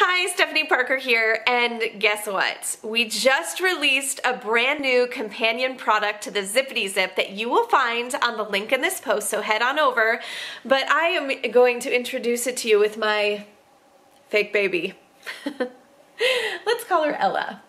Hi, Stephanie Parker here, and guess what? We just released a brand new companion product to the Zipadee-Zip that you will find on the link in this post, so head on over. But I am going to introduce it to you with my fake baby. Let's call her Ella.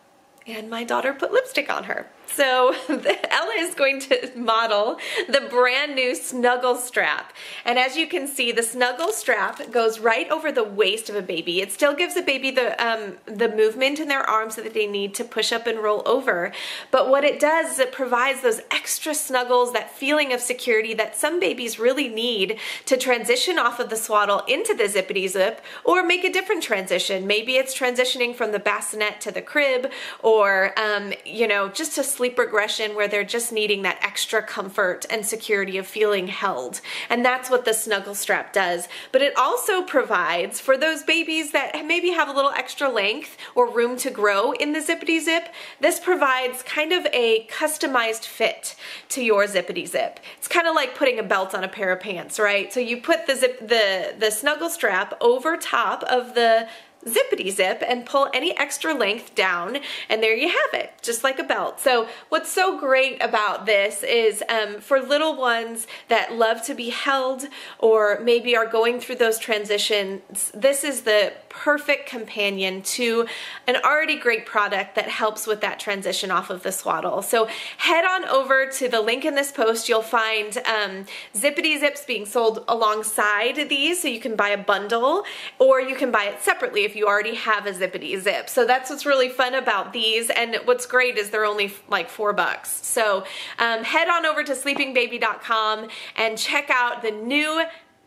And my daughter put lipstick on her. So Ella is going to model the brand new snuggle strap. And as you can see, the snuggle strap goes right over the waist of a baby. It still gives a baby the, um, the movement in their arms that they need to push up and roll over. But what it does is it provides those extra snuggles, that feeling of security that some babies really need to transition off of the swaddle into the Zipadee-Zip or make a different transition. Maybe it's transitioning from the bassinet to the crib or, um, you know, just a sleep regression where they're just needing that extra comfort and security of feeling held. And that's what the snuggle strap does. But it also provides for those babies that maybe have a little extra length or room to grow in the Zipadee-Zip, this provides kind of a customized fit to your Zipadee-Zip. It's kind of like putting a belt on a pair of pants, right? So you put the zip the the snuggle strap over top of the Zipadee-Zip and pull any extra length down and there you have it just like a belt. So what's so great about this is um, for little ones that love to be held or maybe are going through those transitions this is the perfect companion to an already great product that helps with that transition off of the swaddle. So head on over to the link in this post. You'll find um, Zipadee-Zips being sold alongside these so you can buy a bundle or you can buy it separately if you already have a Zipadee-Zip. So that's what's really fun about these. And what's great is they're only like four bucks. So um, head on over to sleepingbaby.com and check out the new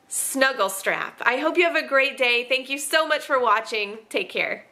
snuggle strap. I hope you have a great day. Thank you so much for watching. Take care.